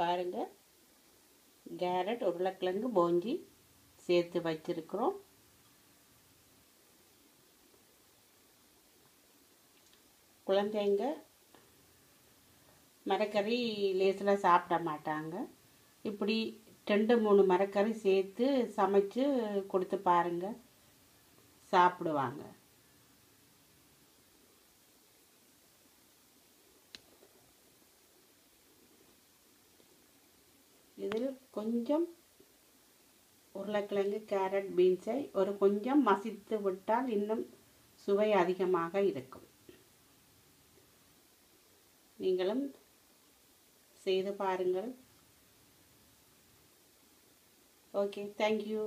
பாருங்கள் கேரட் உருளைக்கிழங்கு போஞ்சி சேர்த்து வச்சிருக்கிறோம். குழந்தைங்க மரக்கறி லேசில் சாப்பிட மாட்டாங்க. இப்படி ரெண்டு மூணு மரக்கறி சேர்த்து சமைச்சு கொடுத்து பாருங்க. சாப்பிடுவாங்க. இதில் கொஞ்சம் உருளைக்கிழங்கு கேரட் பீன்ஸை ஒரு கொஞ்சம் மசித்து விட்டால் இன்னும் சுவை அதிகமாக இருக்கும். நீங்களும் செய்து பாருங்கள். Okay thank you